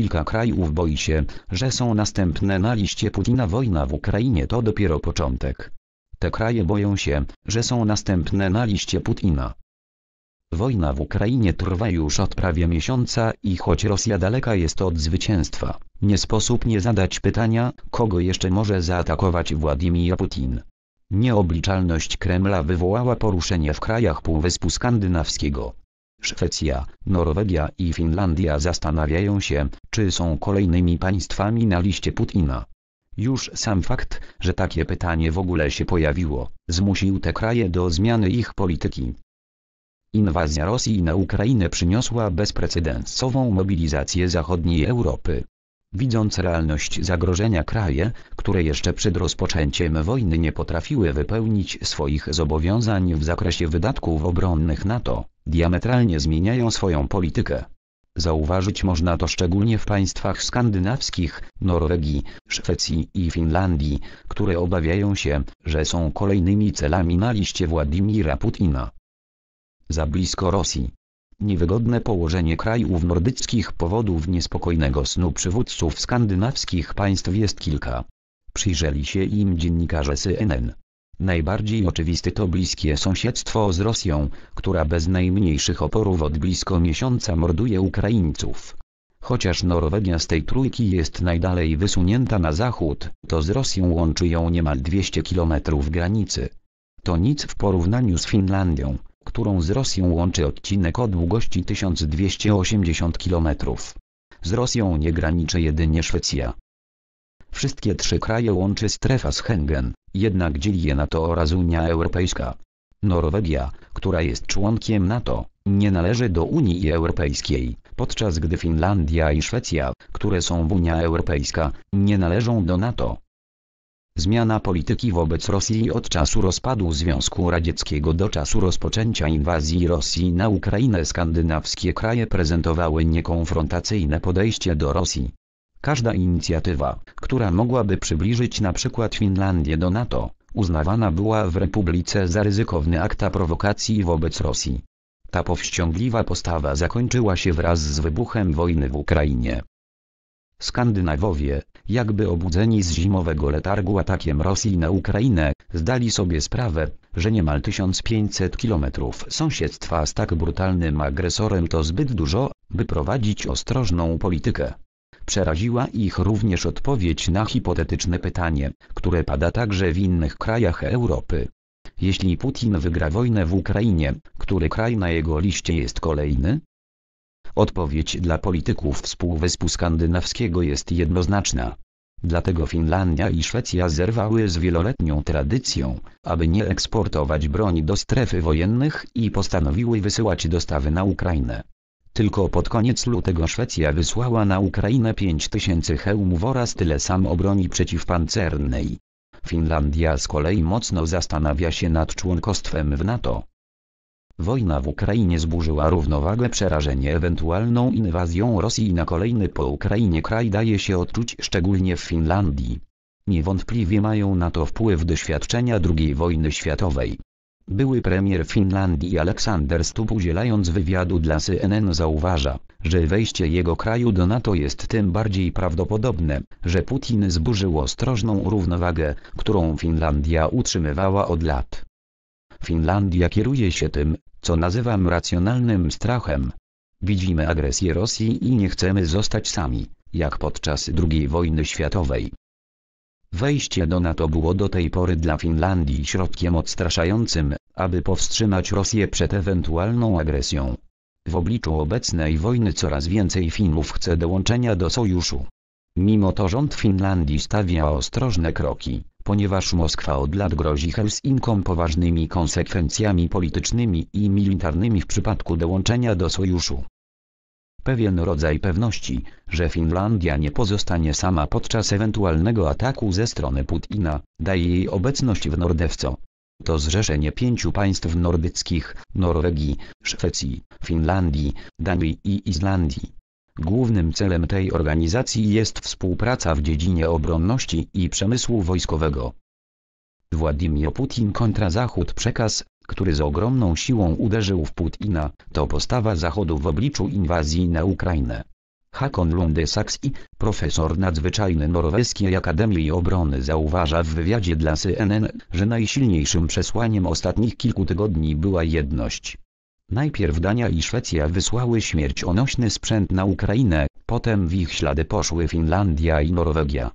Kilka krajów boi się, że są następne na liście Putina. Wojna w Ukrainie to dopiero początek. Te kraje boją się, że są następne na liście Putina. Wojna w Ukrainie trwa już od prawie miesiąca i choć Rosja daleka jest od zwycięstwa, nie sposób nie zadać pytania, kogo jeszcze może zaatakować Władimir Putin. Nieobliczalność Kremla wywołała poruszenie w krajach Półwyspu Skandynawskiego. Szwecja, Norwegia i Finlandia zastanawiają się, czy są kolejnymi państwami na liście Putina. Już sam fakt, że takie pytanie w ogóle się pojawiło, zmusił te kraje do zmiany ich polityki. Inwazja Rosji na Ukrainę przyniosła bezprecedensową mobilizację zachodniej Europy. Widząc realność zagrożenia kraje, które jeszcze przed rozpoczęciem wojny nie potrafiły wypełnić swoich zobowiązań w zakresie wydatków obronnych NATO, diametralnie zmieniają swoją politykę. Zauważyć można to szczególnie w państwach skandynawskich, Norwegii, Szwecji i Finlandii, które obawiają się, że są kolejnymi celami na liście Władimira Putina. Za blisko Rosji. Niewygodne położenie krajów nordyckich powodów niespokojnego snu przywódców skandynawskich państw jest kilka. Przyjrzeli się im dziennikarze CNN. Najbardziej oczywisty to bliskie sąsiedztwo z Rosją, która bez najmniejszych oporów od blisko miesiąca morduje Ukraińców. Chociaż Norwegia z tej trójki jest najdalej wysunięta na zachód, to z Rosją łączy ją niemal 200 km granicy. To nic w porównaniu z Finlandią, którą z Rosją łączy odcinek o długości 1280 km. Z Rosją nie graniczy jedynie Szwecja. Wszystkie trzy kraje łączy strefa Schengen, jednak dzieli je NATO oraz Unia Europejska. Norwegia, która jest członkiem NATO, nie należy do Unii Europejskiej, podczas gdy Finlandia i Szwecja, które są w Unia Europejska, nie należą do NATO. Zmiana polityki wobec Rosji od czasu rozpadu Związku Radzieckiego do czasu rozpoczęcia inwazji Rosji na Ukrainę skandynawskie kraje prezentowały niekonfrontacyjne podejście do Rosji. Każda inicjatywa, która mogłaby przybliżyć na przykład Finlandię do NATO, uznawana była w Republice za ryzykowny akta prowokacji wobec Rosji. Ta powściągliwa postawa zakończyła się wraz z wybuchem wojny w Ukrainie. Skandynawowie, jakby obudzeni z zimowego letargu atakiem Rosji na Ukrainę, zdali sobie sprawę, że niemal 1500 kilometrów sąsiedztwa z tak brutalnym agresorem to zbyt dużo, by prowadzić ostrożną politykę. Przeraziła ich również odpowiedź na hipotetyczne pytanie, które pada także w innych krajach Europy. Jeśli Putin wygra wojnę w Ukrainie, który kraj na jego liście jest kolejny? Odpowiedź dla polityków współwyspu skandynawskiego jest jednoznaczna. Dlatego Finlandia i Szwecja zerwały z wieloletnią tradycją, aby nie eksportować broni do strefy wojennych i postanowiły wysyłać dostawy na Ukrainę. Tylko pod koniec lutego Szwecja wysłała na Ukrainę 5000 hełmów oraz tyle samo broni przeciwpancernej. Finlandia z kolei mocno zastanawia się nad członkostwem w NATO. Wojna w Ukrainie zburzyła równowagę przerażenie ewentualną inwazją Rosji na kolejny po Ukrainie kraj daje się odczuć szczególnie w Finlandii. Niewątpliwie mają na to wpływ doświadczenia II wojny światowej. Były premier Finlandii Aleksander Stubb udzielając wywiadu dla CNN zauważa, że wejście jego kraju do NATO jest tym bardziej prawdopodobne, że Putin zburzył ostrożną równowagę, którą Finlandia utrzymywała od lat. Finlandia kieruje się tym, co nazywam racjonalnym strachem. Widzimy agresję Rosji i nie chcemy zostać sami, jak podczas II wojny światowej. Wejście do NATO było do tej pory dla Finlandii środkiem odstraszającym, aby powstrzymać Rosję przed ewentualną agresją. W obliczu obecnej wojny coraz więcej Finów chce dołączenia do sojuszu. Mimo to rząd Finlandii stawia ostrożne kroki, ponieważ Moskwa od lat grozi Helsinkom poważnymi konsekwencjami politycznymi i militarnymi w przypadku dołączenia do sojuszu. Pewien rodzaj pewności, że Finlandia nie pozostanie sama podczas ewentualnego ataku ze strony Putina, daje jej obecność w Nordewco. To zrzeszenie pięciu państw nordyckich, Norwegii, Szwecji, Finlandii, Danii i Islandii. Głównym celem tej organizacji jest współpraca w dziedzinie obronności i przemysłu wojskowego. Władimir Putin kontra Zachód przekaz, który z ogromną siłą uderzył w Putina, to postawa Zachodu w obliczu inwazji na Ukrainę. Hakon Lunde Saxi, profesor nadzwyczajny Norweskiej Akademii Obrony zauważa w wywiadzie dla CNN, że najsilniejszym przesłaniem ostatnich kilku tygodni była jedność. Najpierw Dania i Szwecja wysłały śmiercionośny sprzęt na Ukrainę, potem w ich ślady poszły Finlandia i Norwegia.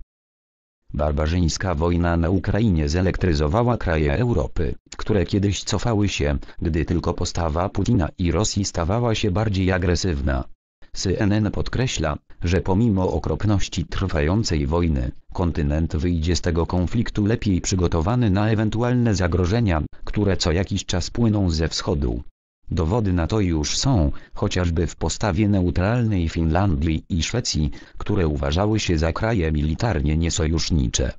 Barbarzyńska wojna na Ukrainie zelektryzowała kraje Europy, które kiedyś cofały się, gdy tylko postawa Putina i Rosji stawała się bardziej agresywna. CNN podkreśla, że pomimo okropności trwającej wojny, kontynent wyjdzie z tego konfliktu lepiej przygotowany na ewentualne zagrożenia, które co jakiś czas płyną ze wschodu. Dowody na to już są, chociażby w postawie neutralnej Finlandii i Szwecji, które uważały się za kraje militarnie niesojusznicze.